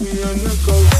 me on the go.